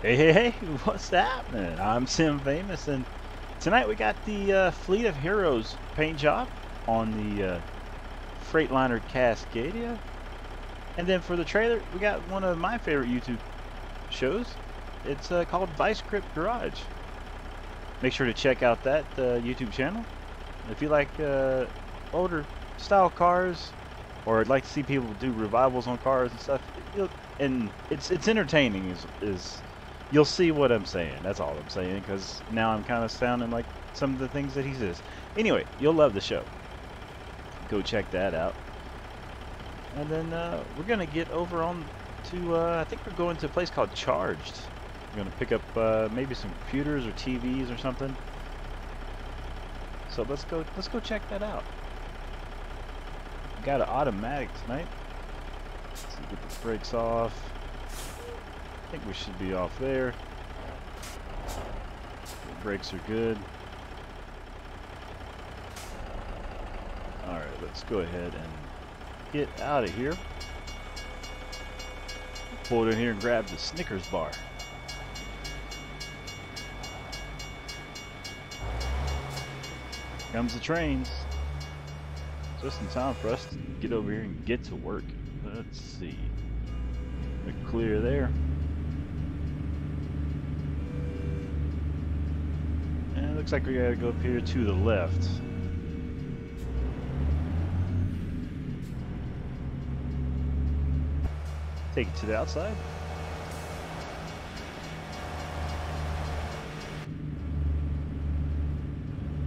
Hey, hey, hey, what's happening? I'm Sim Famous, and tonight we got the uh, Fleet of Heroes paint job on the uh, Freightliner Cascadia. And then for the trailer, we got one of my favorite YouTube shows. It's uh, called Vice Grip Garage. Make sure to check out that uh, YouTube channel. If you like uh, older style cars, or like to see people do revivals on cars and stuff, and it's it's entertaining. Is is you'll see what I'm saying. That's all I'm saying because now I'm kind of sounding like some of the things that he says. Anyway, you'll love the show. Go check that out. And then uh, we're gonna get over on to uh, I think we're going to a place called Charged. We're gonna pick up uh, maybe some computers or TVs or something. So let's go let's go check that out. Got an automatic tonight. Let's get the brakes off. I think we should be off there. The brakes are good. Alright, let's go ahead and get out of here. Pull it in here and grab the Snickers bar. Comes the trains. Just in time for us to get over here and get to work. Let's see. We're clear there. Looks like we gotta go up here to the left. Take it to the outside.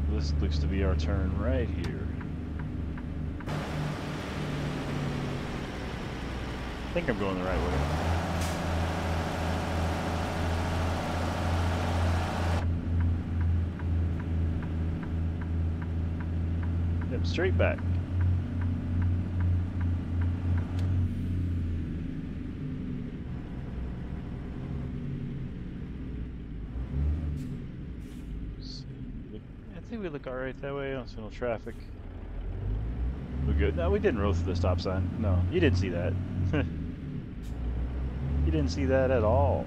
This looks to be our turn right here. I think I'm going the right way. Yep, straight back. I think we look alright that way. I don't see no traffic. We're good. No, we didn't roll through the stop sign. No, you didn't see that. you didn't see that at all.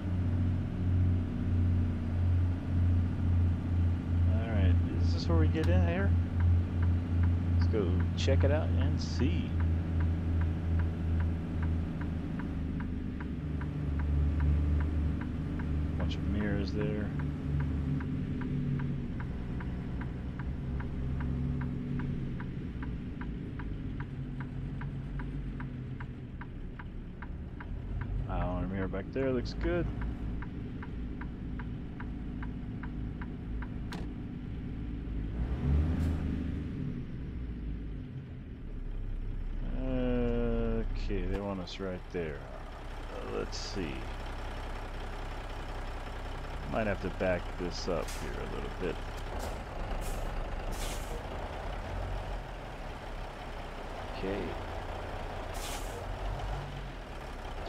Alright, is this where we get in here? Go check it out and see. Bunch of mirrors there. Our mirror back there looks good. Okay, right there. Uh, let's see. Might have to back this up here a little bit. Okay.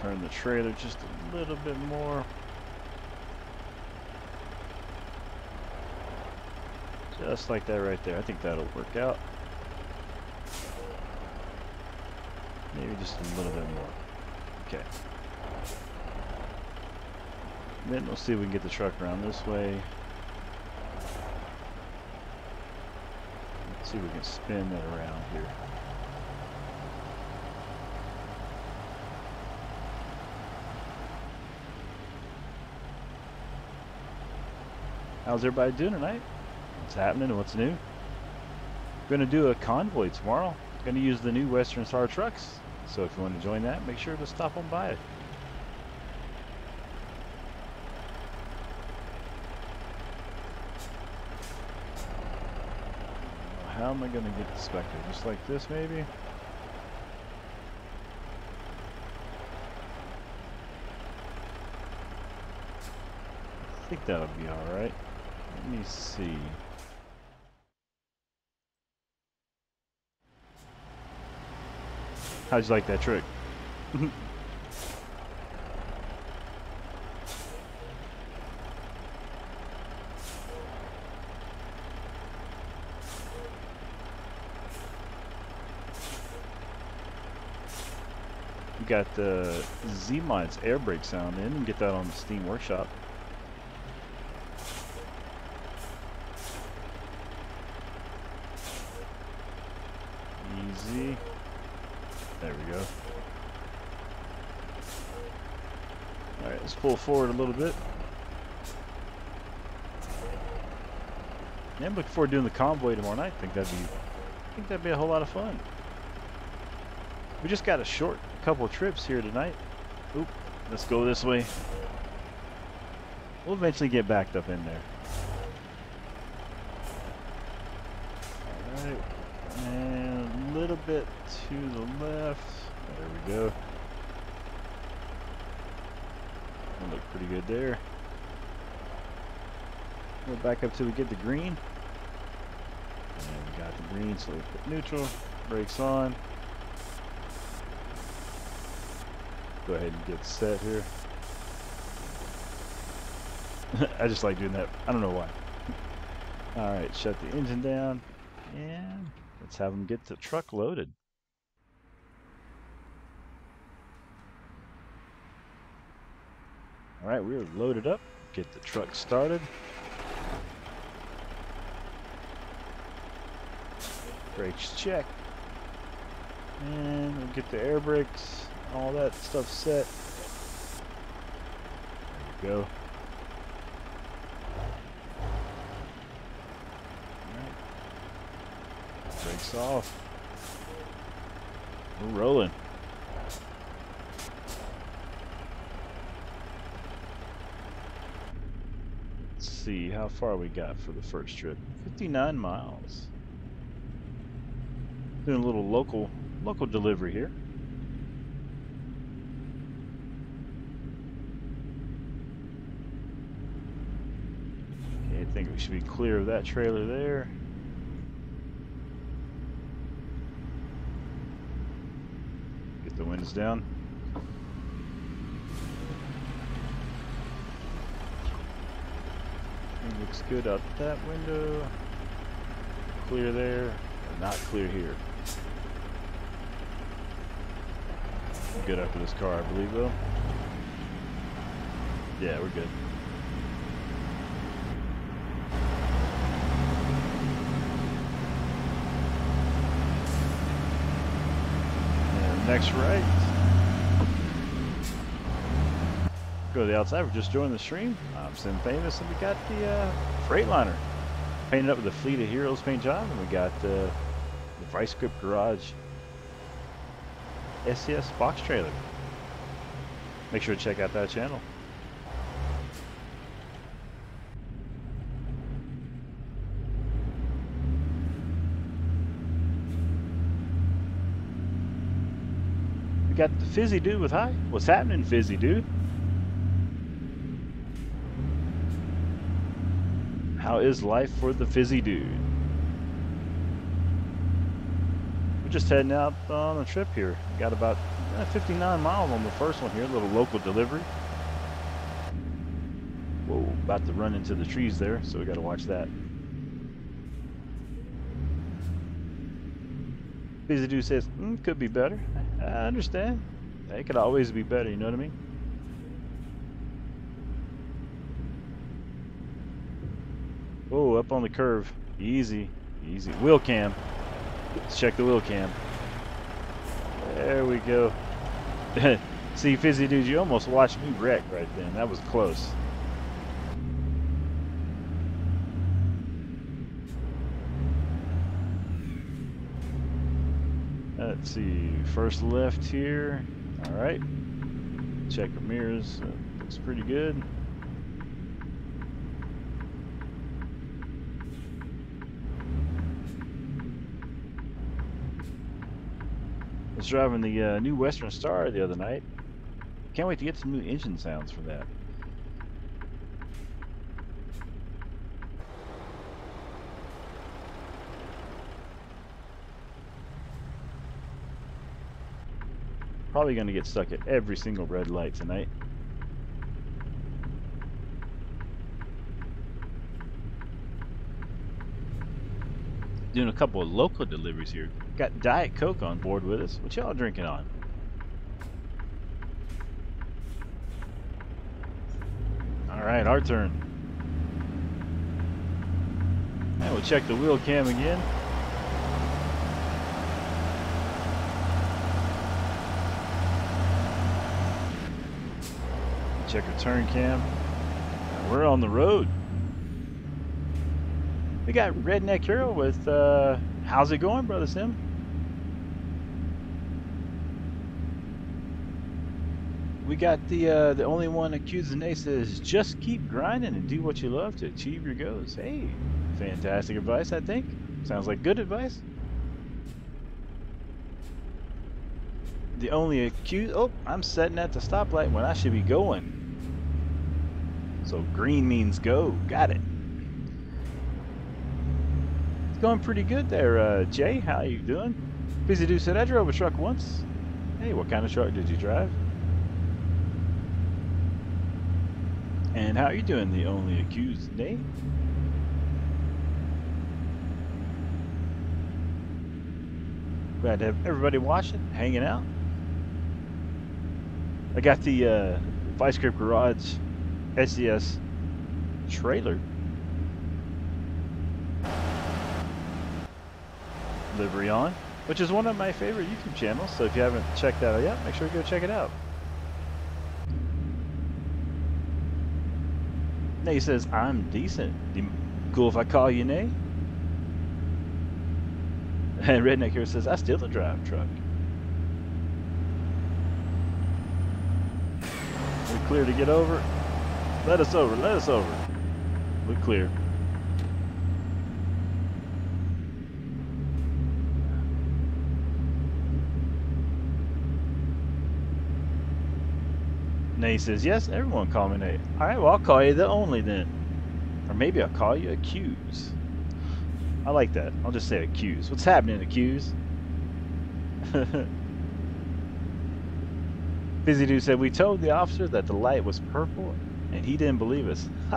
Turn the trailer just a little bit more. Just like that right there. I think that'll work out. Maybe just a little bit more. Okay. Then we'll see if we can get the truck around this way. Let's see if we can spin that around here. How's everybody doing tonight? What's happening and what's new? We're Gonna do a convoy tomorrow. Gonna use the new Western Star trucks. So if you want to join that, make sure to stop on by. It. How am I gonna get the Spectre? Just like this maybe? I think that'll be alright. Let me see. How'd you like that trick? Got the Z-Mods air brake sound in and get that on the Steam Workshop. Z. There we go. Alright, let's pull forward a little bit. Yeah, I'm looking forward to doing the convoy tomorrow night. I think that'd be I think that'd be a whole lot of fun. We just got a short couple trips here tonight. Oop, let's go this way. We'll eventually get backed up in there. Alright, and a little bit to the left. There we go. That look pretty good there. Go back up till we get the green. And we got the green, so we put neutral, brakes on. Go ahead and get set here. I just like doing that. I don't know why. Alright, shut the engine down. And let's have them get the truck loaded. Alright, we're loaded up. Get the truck started. Brakes check. And we'll get the air brakes, all that stuff set. There we go. Alright. Brakes off. We're rolling. Let's see how far we got for the first trip. 59 miles. Doing a little local local delivery here. Okay, I think we should be clear of that trailer there. Get the windows down. It looks good out that window. Clear there. Not clear here. Good after this car, I believe, though. Yeah, we're good. And next right. Go to the outside. We're just joining the stream. I'm Sim Famous, and we got the uh, Freightliner painted up with the Fleet of Heroes paint job, and we got uh, the Vice Grip Garage SCS box trailer. Make sure to check out that channel. We got the Fizzy Dude with hi. What's happening, Fizzy Dude? How is life for the Fizzy Dude? We're just heading out on a trip here. Got about uh, 59 miles on the first one here, a little local delivery. Whoa, about to run into the trees there, so we got to watch that. Fizzy Dude says, mm, could be better. I understand. It could always be better, you know what I mean? Whoa, up on the curve. Easy, easy. Wheel cam. Let's check the wheel cam. There we go. See, Fizzy Dude, you almost watched me wreck right then. That was close. Let's see, first left here. All right. Check the mirrors. Looks pretty good. Was driving the uh, new Western Star the other night. Can't wait to get some new engine sounds for that. Probably going to get stuck at every single red light tonight. doing a couple of local deliveries here. Got Diet Coke on board with us. What y'all drinking on? All right, our turn. And we'll check the wheel cam again. Check our turn cam. We're on the road. We got Redneck Hero with, uh, how's it going, Brother Sim? We got the uh, the only one accused Nate says just keep grinding and do what you love to achieve your goals. Hey, fantastic advice, I think. Sounds like good advice. The only accused. Oh, I'm setting at the stoplight when I should be going. So green means go. Got it. Going pretty good there, uh, Jay. How you doing? Fizzy Dude said I drove a truck once. Hey, what kind of truck did you drive? And how are you doing, the only accused Nate? Glad to have everybody watching, hanging out. I got the uh, Vice Grip Garage SCS trailer. Livery on, which is one of my favorite YouTube channels. So if you haven't checked that out yet, make sure you go check it out. Nay says, I'm decent. Cool if I call you Nay? And Redneck Hero says, I steal the drive truck. We're clear to get over. Let us over, let us over. We're clear. Nay says, yes, everyone call me Nate. Alright, well, I'll call you the only then. Or maybe I'll call you Accuse. I like that. I'll just say Accuse. What's happening, Accuse? Fizzy Dude said, we told the officer that the light was purple, and he didn't believe us.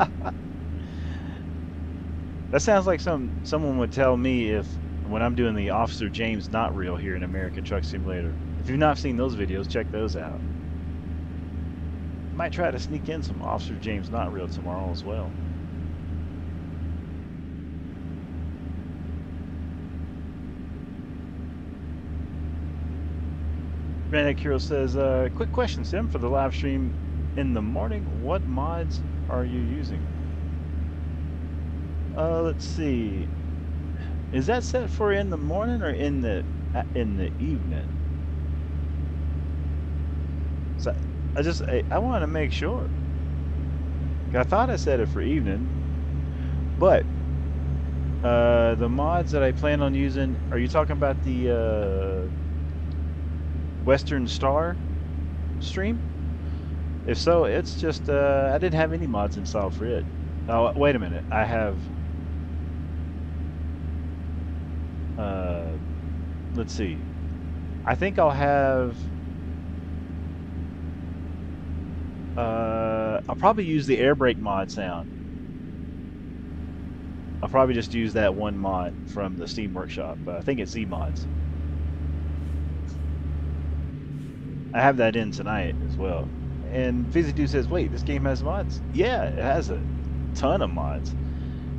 that sounds like some someone would tell me if, when I'm doing the Officer James Not Real here in American Truck Simulator. If you've not seen those videos, check those out. Might try to sneak in some Officer James Not Real tomorrow as well. Redneck Hero says, uh, quick question, Sim, for the live stream in the morning. What mods are you using? Uh, let's see. Is that set for in the morning or in the uh, in the evening? So I just I, I want to make sure. I thought I said it for evening, but uh, the mods that I plan on using. Are you talking about the uh, Western Star stream? If so, it's just uh, I didn't have any mods installed for it. Oh, wait a minute. I have. Uh, let's see. I think I'll have Uh, I'll probably use the air brake mod sound. I'll probably just use that one mod from the Steam Workshop. I think it's Z-Mods. I have that in tonight as well. And Fizzy2 says, wait, this game has mods? Yeah, it has a ton of mods.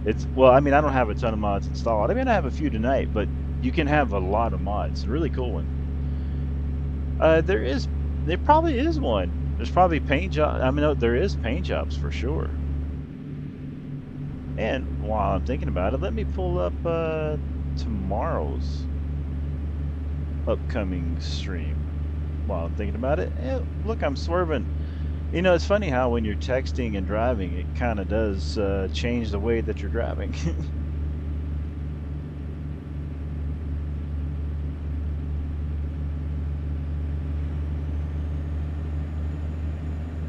It's Well, I mean, I don't have a ton of mods installed. I mean, I have a few tonight, but you can have a lot of mods. Really cool one. Uh, there is, there probably is one. There's probably paint job. I mean, there is paint jobs for sure. And while I'm thinking about it, let me pull up uh, tomorrow's upcoming stream. While I'm thinking about it, look, I'm swerving. You know, it's funny how when you're texting and driving, it kind of does uh, change the way that you're driving.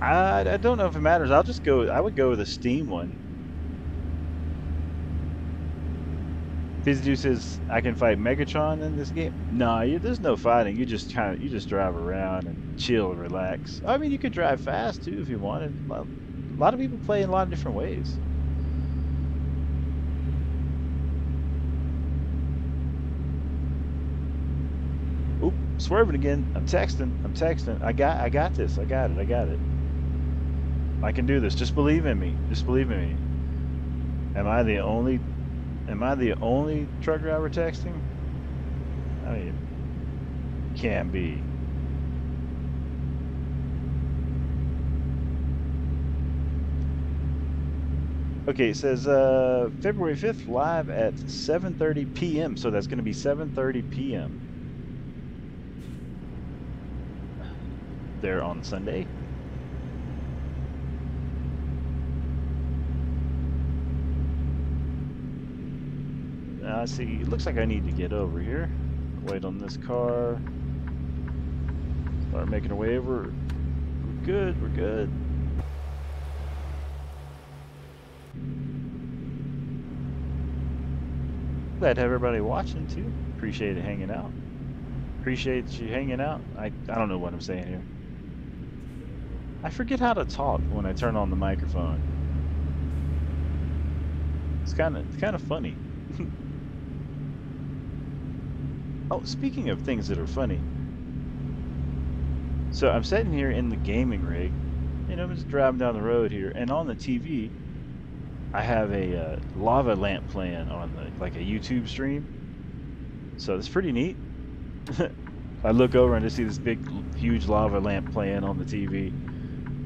I, I don't know if it matters. I'll just go. I would go with a Steam one. Fizzy says I can fight Megatron in this game. No, you, there's no fighting. You just kind of you just drive around and chill and relax. I mean, you could drive fast too if you wanted. A lot of people play in a lot of different ways. Oop, swerving again. I'm texting. I'm texting. I got I got this. I got it. I got it. I can do this. Just believe in me. Just believe in me. Am I the only am I the only truck driver texting? I mean can't be. Okay, it says uh, February 5th live at 7:30 p.m. So that's going to be 7:30 p.m. there on Sunday. Uh, see, it looks like I need to get over here. Wait on this car. Start making our way over. We're good, we're good. Glad to have everybody watching too. Appreciate it hanging out. Appreciate you hanging out. I, I don't know what I'm saying here. I forget how to talk when I turn on the microphone. It's kind of it's kind of funny. Oh, speaking of things that are funny. So I'm sitting here in the gaming rig, and I'm just driving down the road here, and on the TV, I have a uh, lava lamp playing on the, like a YouTube stream. So it's pretty neat. I look over and I see this big, huge lava lamp playing on the TV,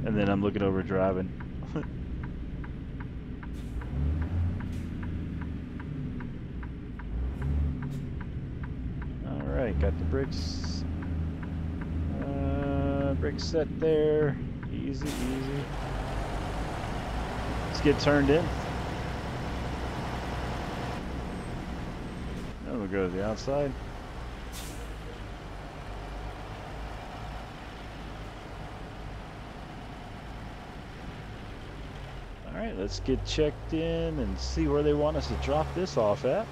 and then I'm looking over driving. All right, got the bricks. Uh, bricks set there. Easy, easy Let's get turned in. Then we'll go to the outside. Alright, let's get checked in and see where they want us to drop this off at.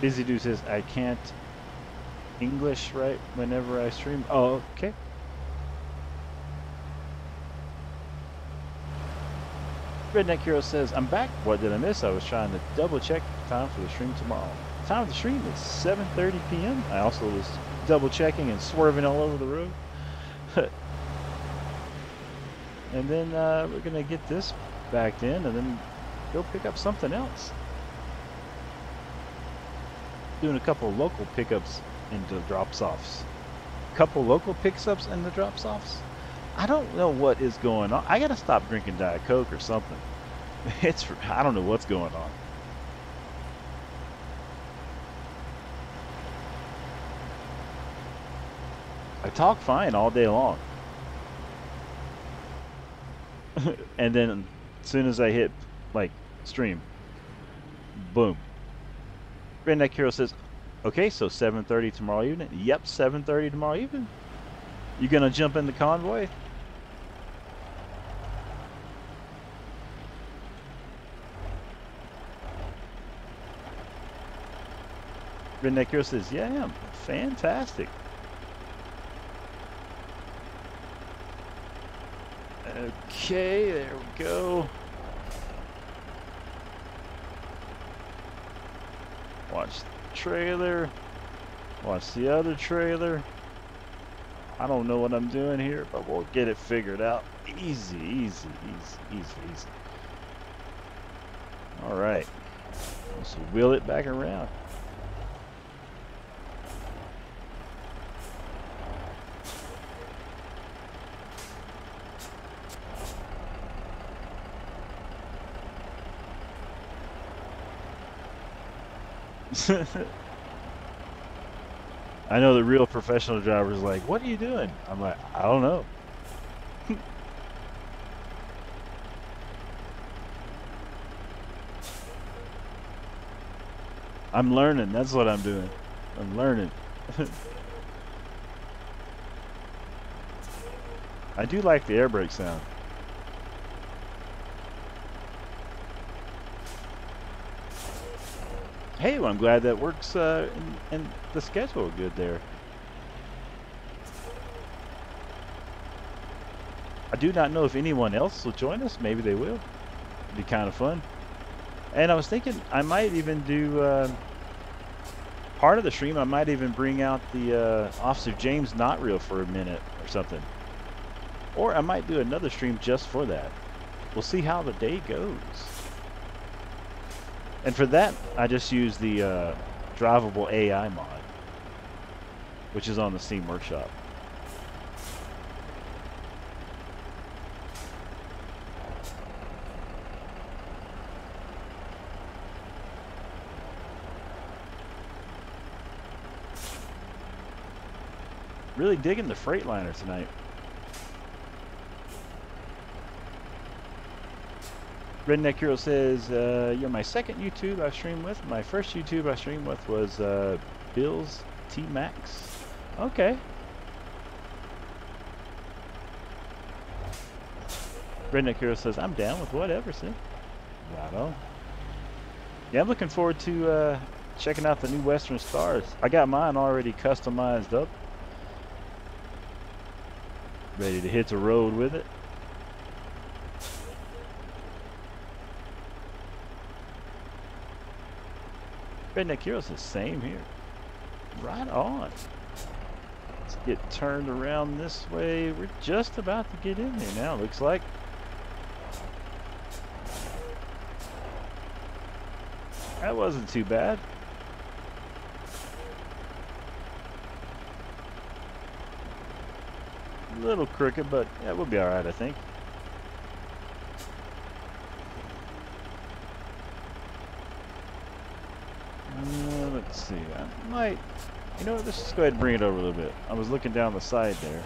Fizzy Dude says, I can't English right whenever I stream? Oh, okay. Redneck Hero says, I'm back. What did I miss? I was trying to double check time for the stream tomorrow. Time of the stream is 7.30 p.m. I also was double checking and swerving all over the road. and then uh, we're going to get this backed in and then go pick up something else. Doing a couple local pickups and the drops-offs. Couple local pickups and the drops-offs. I don't know what is going on. I gotta stop drinking Diet Coke or something. It's I don't know what's going on. I talk fine all day long. and then as soon as I hit like stream, boom. Redneck Hero says, Okay, so 7.30 tomorrow evening? Yep, 7.30 tomorrow evening. You gonna jump in the convoy? Redneck Hero says, yeah, I am. Fantastic. Okay, there we go. Watch the trailer. Watch the other trailer. I don't know what I'm doing here, but we'll get it figured out. Easy, easy, easy, easy, easy. All right. Let's wheel it back around. I know the real professional driver's like, what are you doing? I'm like, I don't know. I'm learning. That's what I'm doing. I'm learning. I do like the air brake sound. Hey, well, I'm glad that works uh, in, in the schedule good there. I do not know if anyone else will join us. Maybe they will. It'd be kind of fun. And I was thinking I might even do uh, part of the stream. I might even bring out the uh, Officer James not real for a minute or something. Or I might do another stream just for that. We'll see how the day goes. And for that, I just use the uh, drivable AI mod. which is on the Steam Workshop. Really digging the Freightliner tonight. Redneck Hero says, uh, you're my second YouTube I've streamed with. My first YouTube I streamed with was uh, Bill's T-Max. Okay. Redneck Hero says, I'm down with whatever, see? Right on. Yeah, I'm looking forward to uh, checking out the new Western Stars. I got mine already customized up. Ready to hit the road with it. Redneck Heroes the same here. Right on. Let's get turned around this way. We're just about to get in there now, looks like. That wasn't too bad. A little crooked, but yeah, we'll be alright, I think. Uh, let's see. I might. You know what? Let's just go ahead and bring it over a little bit. I was looking down the side there.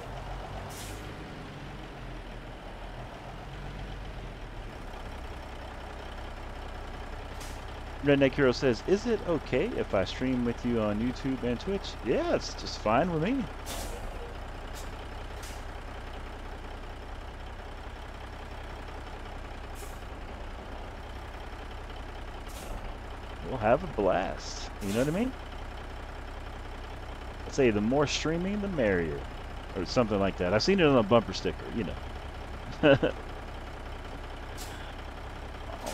Redneck Hero says, Is it okay if I stream with you on YouTube and Twitch? Yeah, it's just fine with me. Have a blast. You know what I mean? I'd say the more streaming, the merrier. Or something like that. I've seen it on a bumper sticker, you know.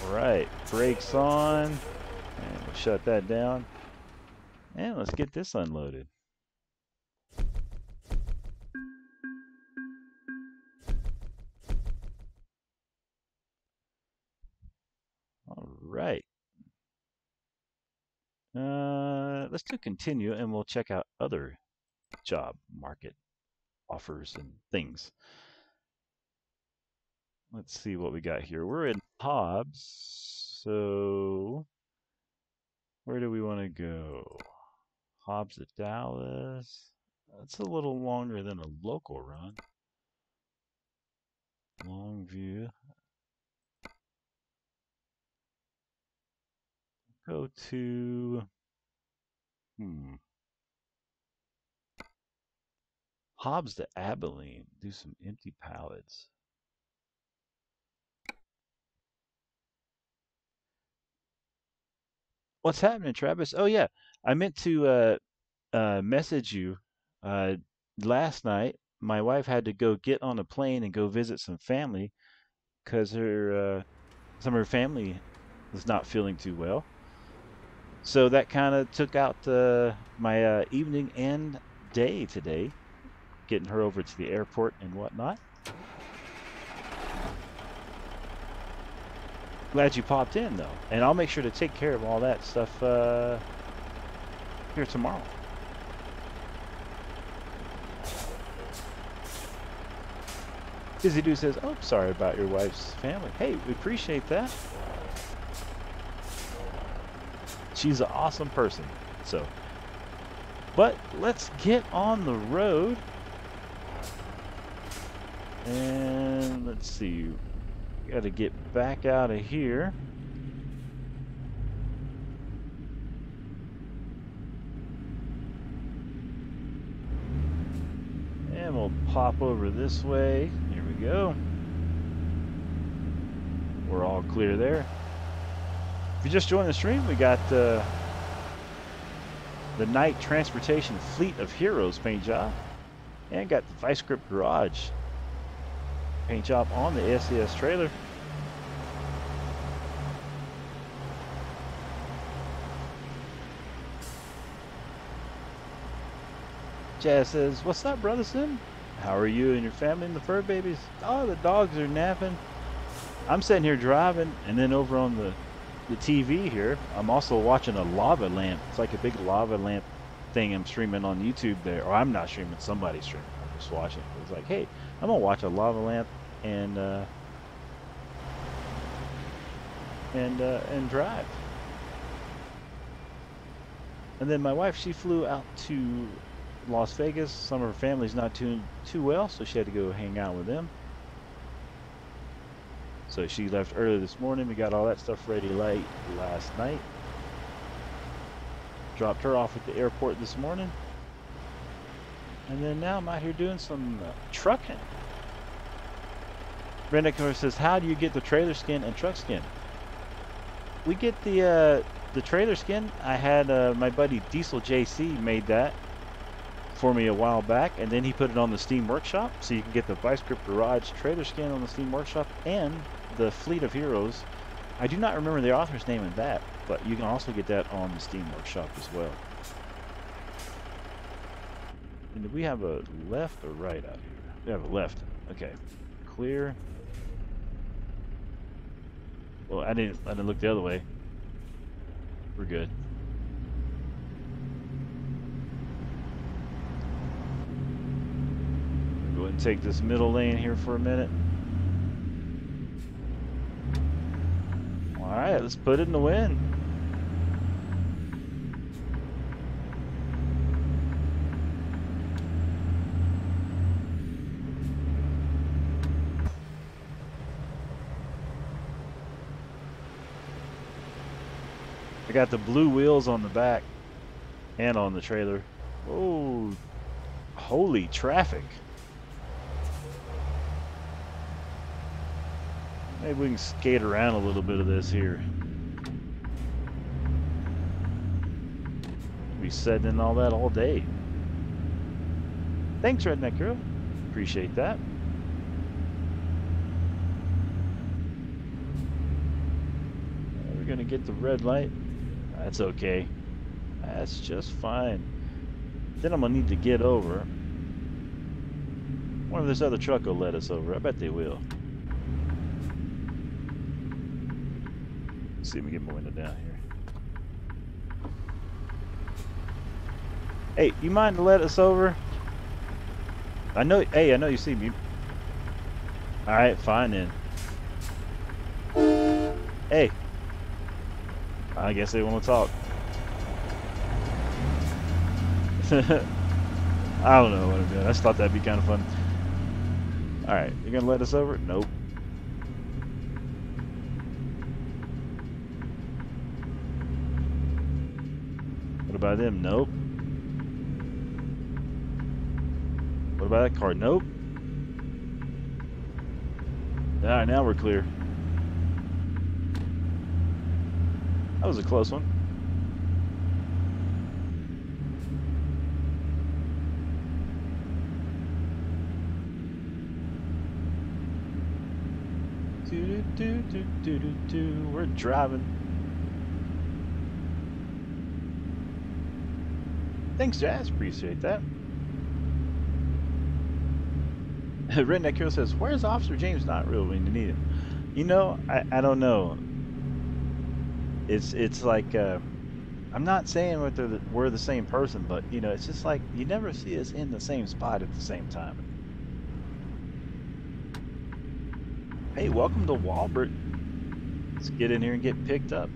Alright, brakes on. And we'll shut that down. And let's get this unloaded. Let's do continue and we'll check out other job market offers and things. Let's see what we got here. We're in Hobbs, so where do we want to go? Hobbs at Dallas. That's a little longer than a local run. Longview. Go to, hmm, Hobbs to Abilene. Do some empty pallets. What's happening, Travis? Oh yeah, I meant to uh, uh, message you uh, last night. My wife had to go get on a plane and go visit some family because her uh, some of her family was not feeling too well. So that kind of took out uh, my uh, evening and day today, getting her over to the airport and whatnot. Glad you popped in though, and I'll make sure to take care of all that stuff uh, here tomorrow. Fizzy Dude says, "Oh, sorry about your wife's family. Hey, we appreciate that." She's an awesome person. So, but let's get on the road. And let's see, got to get back out of here. And we'll pop over this way. Here we go. We're all clear there. If you just joined the stream, we got uh, the Knight Transportation Fleet of Heroes paint job. And got the Vice Grip Garage paint job on the SCS trailer. Jazz says, what's up, brother Sim? How are you and your family and the fur babies? Oh, the dogs are napping. I'm sitting here driving, and then over on the the TV here, I'm also watching a lava lamp. It's like a big lava lamp thing I'm streaming on YouTube there, or I'm not streaming, somebody's streaming. I'm just watching. It's like, hey, I'm gonna watch a lava lamp and uh, and uh, and drive. And then my wife, she flew out to Las Vegas. Some of her family's not too too well, so she had to go hang out with them. So she left early this morning. We got all that stuff ready late last night. Dropped her off at the airport this morning. And then now I'm out here doing some uh, trucking. Redneck says, how do you get the trailer skin and truck skin? We get the uh, the trailer skin. I had uh, my buddy Diesel JC made that for me a while back, and then he put it on the Steam Workshop, so you can get the Vice Grip Garage trailer skin on the Steam Workshop and the Fleet of Heroes. I do not remember the author's name in that, but you can also get that on the Steam Workshop as well. And do we have a left or right out here? We have a left. Okay. Clear. Well, I didn't. I didn't look the other way. We're good. Go ahead and take this middle lane here for a minute. Alright, let's put it in the wind. I got the blue wheels on the back and on the trailer. Oh, holy traffic. Maybe we can skate around a little bit of this here. Be setting in all that all day. Thanks, Redneck Girl. Appreciate that. We're gonna get the red light. That's okay. That's just fine. Then I'm gonna need to get over. One of this other truck will let us over. I bet they will. See if we get my window down here. Hey, you mind to let us over? I know, hey, I know you see me. Alright, fine then. Hey. I guess they want to talk. I don't know what I'm doing. I just thought that'd be kind of fun. Alright, you gonna let us over? Nope. About them? Nope. What about that car? Nope. Alright, now we're clear. That was a close one. We're driving. Thanks, Jazz. Appreciate that. Redneck Hero says, Where's Officer James Not real when you need him? You know, I, I don't know. It's it's like, uh, I'm not saying we're the, we're the same person, but, you know, it's just like you never see us in the same spot at the same time. Hey, welcome to Wallbert. Let's get in here and get picked up.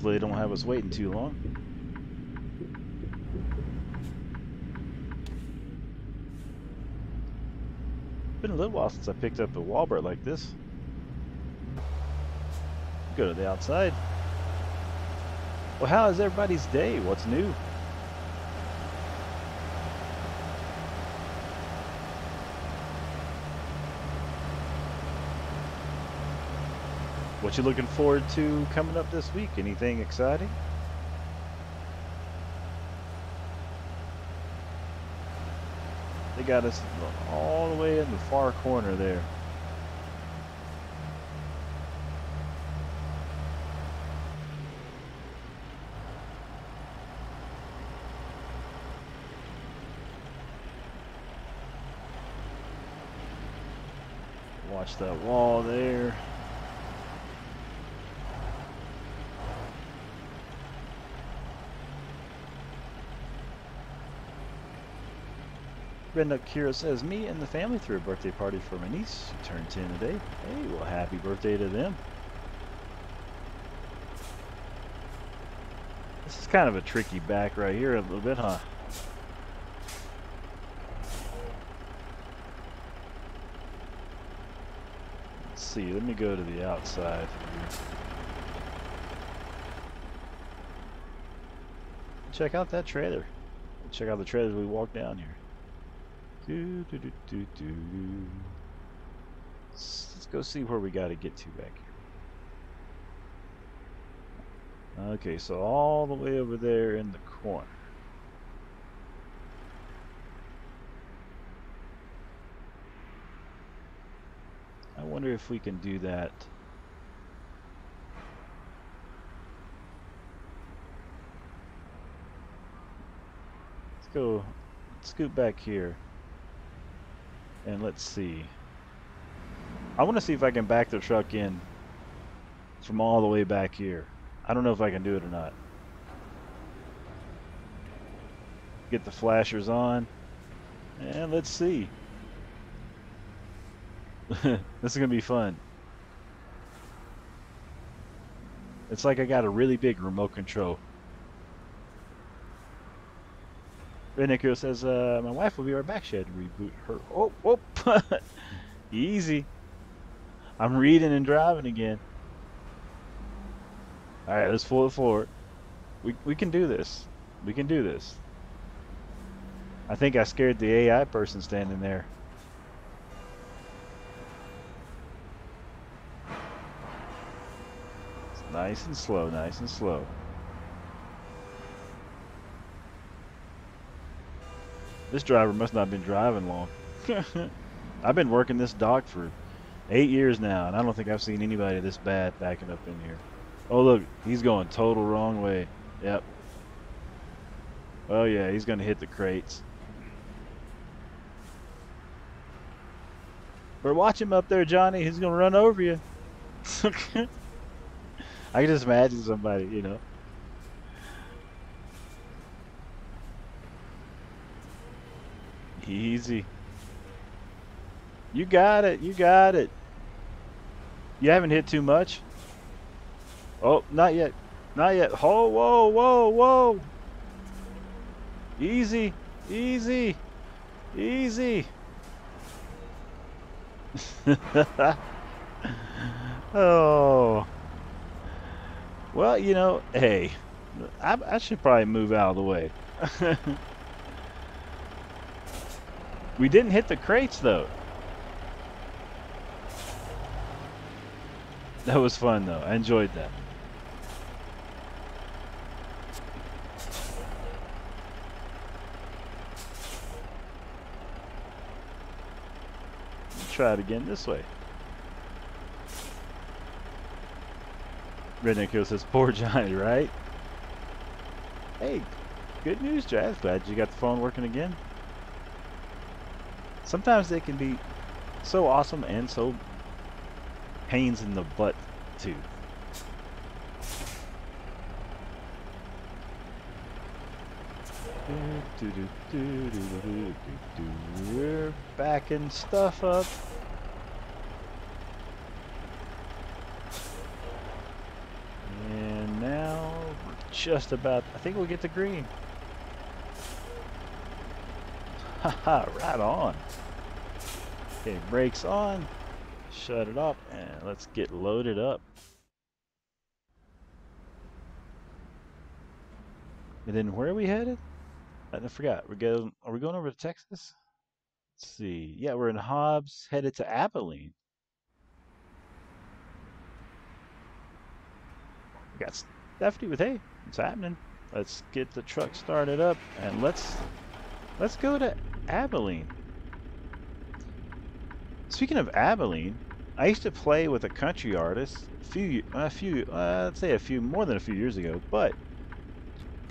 Hopefully they don't have us waiting too long. Been a little while since I picked up a Wallbert like this. Go to the outside. Well, how is everybody's day? What's new? What you looking forward to coming up this week? Anything exciting? They got us all the way in the far corner there. Watch that wall there. Redneck Hero says, me and the family threw a birthday party for my niece. She turned 10 today. Hey, well, happy birthday to them. This is kind of a tricky back right here a little bit, huh? Let's see, let me go to the outside Check out that trailer. Check out the trailers we walked down here. Do, do, do, do, do. Let's, let's go see where we got to get to back here. Okay, so all the way over there in the corner. I wonder if we can do that. Let's go, scoot back here. And let's see. I want to see if I can back the truck in from all the way back here. I don't know if I can do it or not. Get the flashers on. And let's see. this is going to be fun. It's like I got a really big remote control. Redneck says, uh, my wife will be right back. She had to reboot her. Oh, oh. Easy. I'm reading and driving again. Alright, let's pull it forward. We, we can do this. We can do this. I think I scared the AI person standing there. It's nice and slow, nice and slow. This driver must not have been driving long. I've been working this dock for eight years now, and I don't think I've seen anybody this bad backing up in here. Oh, look, he's going total wrong way. Yep. Oh, yeah, he's going to hit the crates. But watch him up there, Johnny. He's going to run over you. I can just imagine somebody, you know. Easy. You got it. You got it. You haven't hit too much. Oh, not yet. Not yet. Oh, whoa, whoa, whoa. Easy. Easy. Easy. oh. Well, you know, hey, I, I should probably move out of the way. We didn't hit the crates though. That was fun though. I enjoyed that. Try it again this way. Redneck Hill says, poor Johnny, right? Hey, good news, Jazz. Glad you got the phone working again sometimes they can be so awesome and so pains in the butt too. We're backing stuff up. And now we're just about, I think we'll get to green. Haha, right on. Okay, brakes on. Shut it up and let's get loaded up. And then where are we headed? I forgot. We're going. Are we going over to Texas? Let's see. Yeah, we're in Hobbs, headed to Abilene. We got Stephanie with hey, what's happening? Let's get the truck started up and let's let's go to Abilene. Speaking of Abilene, I used to play with a country artist a few, a few, uh, I'd say a few, more than a few years ago, but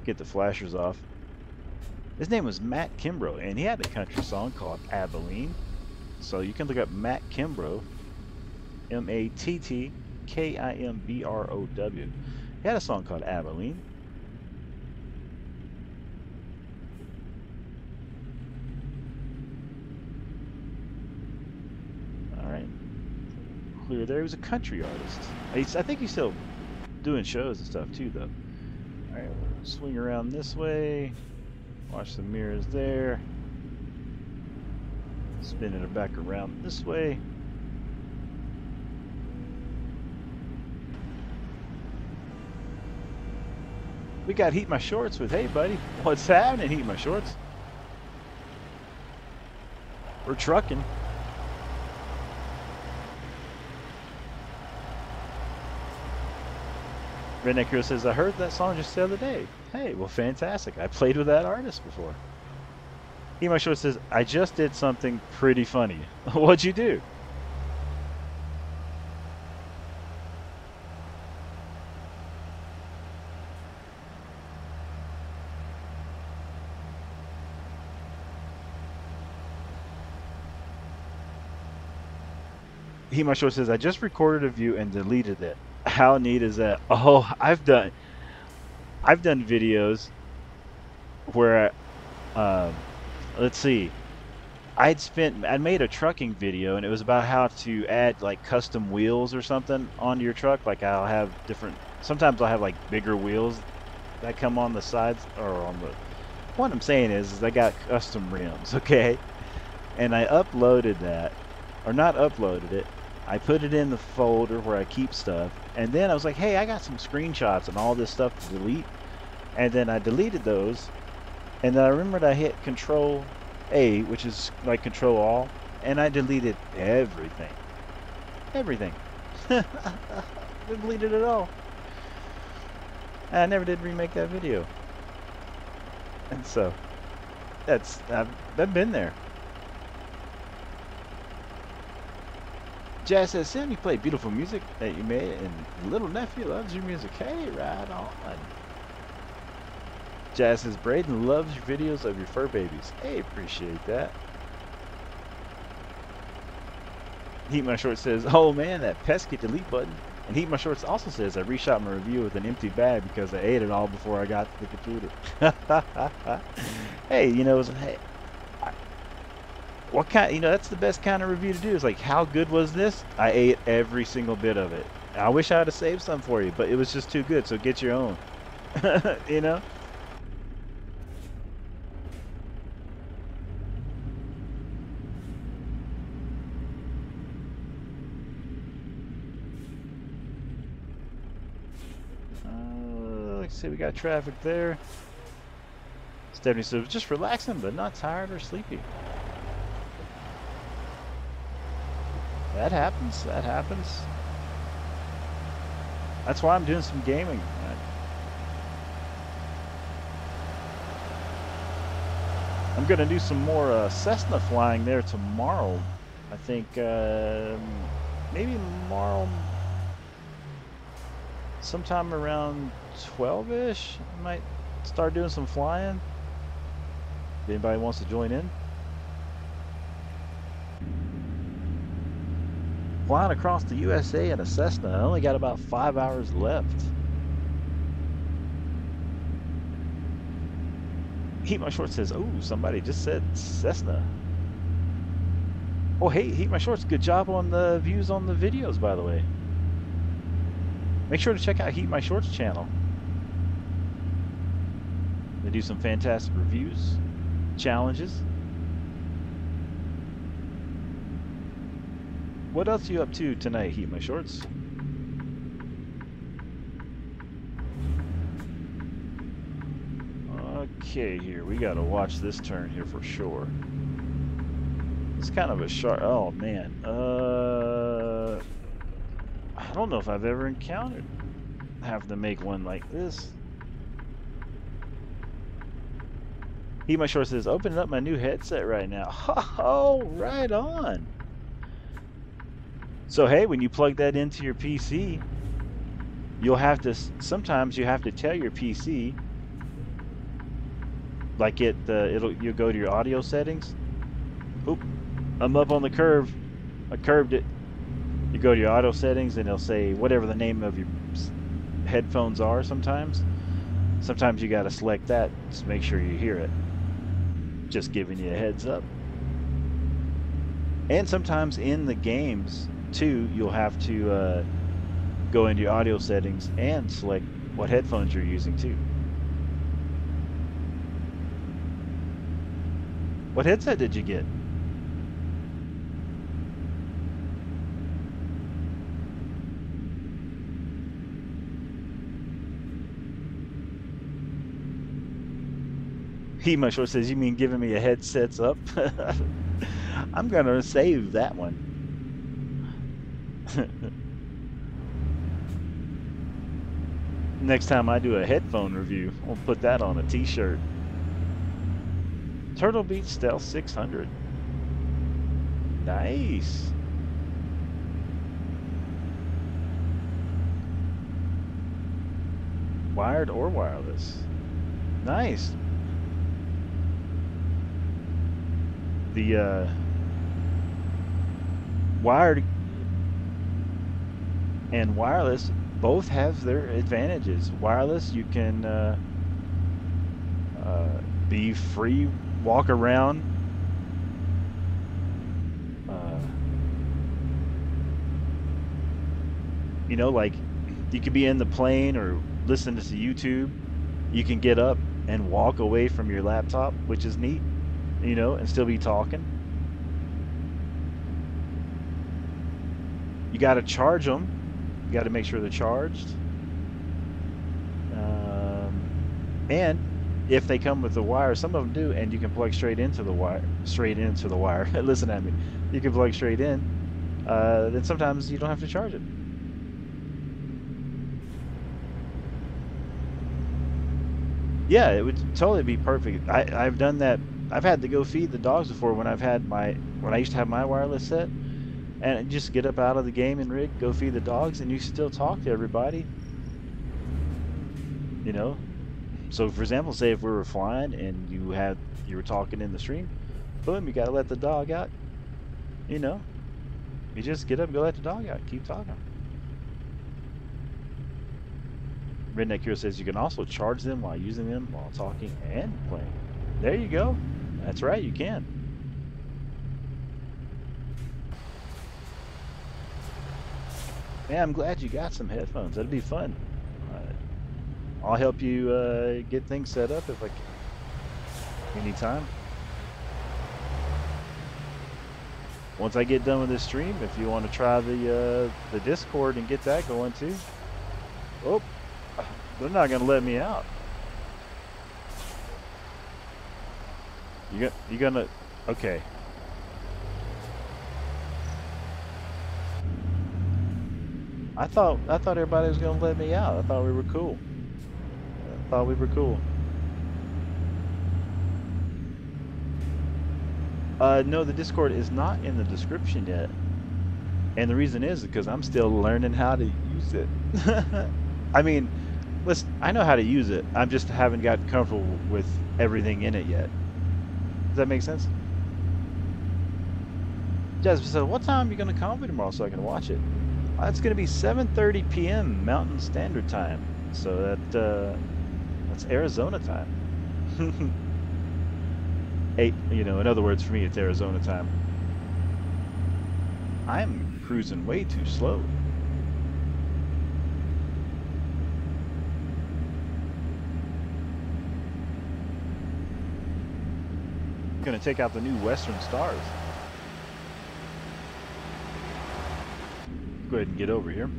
get the flashers off. His name was Matt Kimbrow, and he had a country song called Abilene. So you can look up Matt Kimbrow, M-A-T-T-K-I-M-B-R-O-W. He had a song called Abilene. Popular there. He was a country artist. He's, I think he's still doing shows and stuff too, though. All right, we'll swing around this way. Watch the mirrors there. Spinning it back around this way. We got Heat My Shorts with, hey buddy, what's happening, Heat My Shorts? We're trucking. Redneck says, I heard that song just the other day. Hey, well, fantastic. I played with that artist before. Heat My Shorts says, I just did something pretty funny. What'd you do? He My Short says, I just recorded a view and deleted it. How neat is that? Oh, I've done, I've done videos where, um, let's see, I'd spent, I'd made a trucking video and it was about how to add like custom wheels or something onto your truck. Like I'll have different, sometimes I'll have like bigger wheels that come on the sides or on the, what I'm saying is, is I got custom rims, okay? And I uploaded that, or not uploaded it, I put it in the folder where I keep stuff, and then I was like, hey, I got some screenshots and all this stuff to delete, and then I deleted those, and then I remembered I hit Control A, which is like Control All, and I deleted everything, everything. Deleted it all. And I never did remake that video, and so that's I've, I've been there. Jazz says, Sam, you play beautiful music that you made, and little nephew loves your music. Hey, right on. Jazz says, Braden loves your videos of your fur babies. Hey, appreciate that. Heat My Shorts says, oh man, that pesky delete button. And Heat My Shorts also says, I reshot my review with an empty bag because I ate it all before I got to the computer. hey, you know, hey, what kind you know that's the best kind of review to do. Is like how good was this? I ate every single bit of it. I wish i had to save some for you but it was just too good so get your own. You know? Uh, I say we got traffic there. Stephanie says just relaxing but not tired or sleepy That happens. That happens. That's why I'm doing some gaming. I'm going to do some more uh, Cessna flying there tomorrow. I think uh, maybe tomorrow sometime around 12-ish I might start doing some flying. If anybody wants to join in. Flying across the USA in a Cessna. I only got about five hours left. Heat My Shorts says, oh, somebody just said Cessna. Oh, hey, Heat My Shorts, good job on the views on the videos, by the way. Make sure to check out Heat My Shorts channel. They do some fantastic reviews, challenges, What else are you up to tonight, Heat My Shorts? Okay, here, we gotta watch this turn here for sure. It's kind of a sharp, oh man. Uh, I don't know if I've ever encountered having to make one like this. Heat My Shorts says, opening up my new headset right now. Oh, right on. So hey, when you plug that into your PC, you'll have to sometimes you have to tell your PC like it uh, it'll you go to your audio settings. Oop, I'm up on the curve. I curved it. You go to your audio settings and it'll say whatever the name of your headphones are sometimes. Sometimes you got to select that to make sure you hear it. Just giving you a heads up. And sometimes in the games two, you'll have to uh, go into your audio settings and select what headphones you're using too. What headset did you get? He Short says, you mean giving me a headsets up? I'm going to save that one. Next time I do a headphone review, I'll put that on a t-shirt. Turtle Beach Stealth 600. Nice. Wired or wireless. Nice. The uh, wired and wireless both have their advantages. Wireless, you can uh, uh, be free, walk around. Uh, you know, like you could be in the plane or listen to YouTube. You can get up and walk away from your laptop, which is neat, you know, and still be talking. You got to charge them you got to make sure they're charged. Um, and if they come with the wire, some of them do, and you can plug straight into the wire. Straight into the wire. Listen at me. You can plug straight in. Uh, then sometimes you don't have to charge it. Yeah, it would totally be perfect. I, I've done that. I've had to go feed the dogs before when I've had my when I used to have my wireless set and just get up out of the game and rig, go feed the dogs, and you still talk to everybody. You know, so for example, say if we were flying and you had you were talking in the stream, boom, you gotta let the dog out. You know, you just get up and go let the dog out, keep talking. Redneck Hero says you can also charge them while using them while talking and playing. There you go. That's right, you can. Man, I'm glad you got some headphones. That'd be fun. I'll help you uh, get things set up if I can. Anytime. Once I get done with this stream, if you want to try the uh, the Discord and get that going too. Oh, they're not going to let me out. You got you gonna? Okay. I thought I thought everybody was gonna let me out. I thought we were cool. I thought we were cool. Uh, no, the Discord is not in the description yet. And the reason is because I'm still learning how to use it. I mean, listen, I know how to use it. I'm just haven't gotten comfortable with everything in it yet. Does that make sense? Jasmine said, what time are you going to come tomorrow so I can watch it? That's going to be 7:30 p.m. Mountain Standard Time. So that uh, that's Arizona time. Eight, you know, in other words, for me, it's Arizona time. I'm cruising way too slow. Gonna take out the new Western Stars. Go ahead and get over here.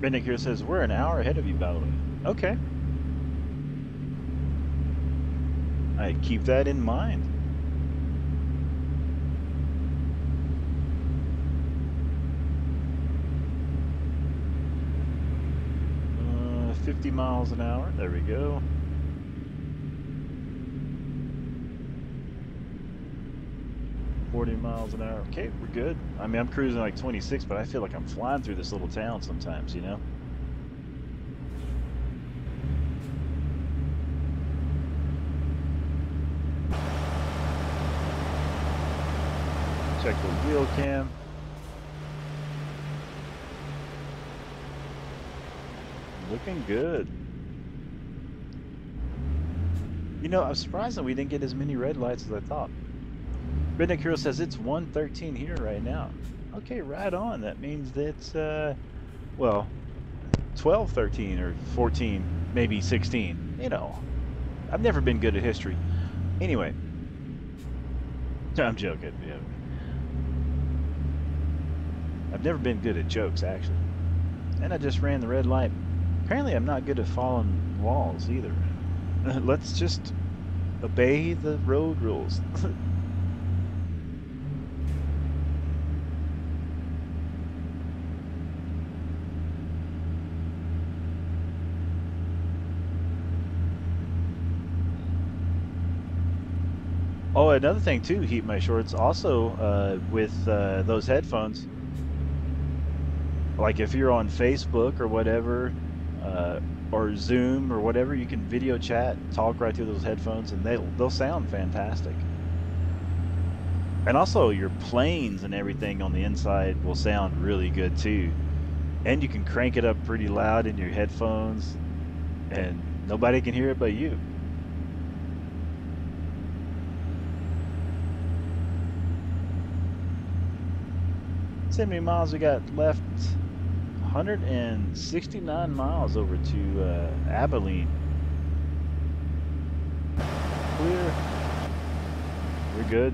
Redneck Hero says, we're an hour ahead of you, Ballard. Okay. I keep that in mind. Uh, 50 miles an hour. There we go. 40 miles an hour. Okay, we're good. I mean, I'm cruising like 26, but I feel like I'm flying through this little town sometimes, you know? Check the wheel cam. Looking good. You know, I'm surprised that we didn't get as many red lights as I thought. Redneck Hero says it's 113 here right now. Okay, right on. That means that's, uh, well, 12, 13, or 14, maybe 16. You know, I've never been good at history. Anyway, I'm joking. Yeah. I've never been good at jokes, actually. And I just ran the red light. Apparently, I'm not good at falling walls either. Let's just obey the road rules. Oh, another thing too, heat my shorts. Also, uh, with uh, those headphones, like if you're on Facebook or whatever, uh, or Zoom or whatever, you can video chat, talk right through those headphones, and they'll they'll sound fantastic. And also, your planes and everything on the inside will sound really good too. And you can crank it up pretty loud in your headphones, and nobody can hear it but you. See how many miles we got left? 169 miles over to uh, Abilene. Clear. We're good.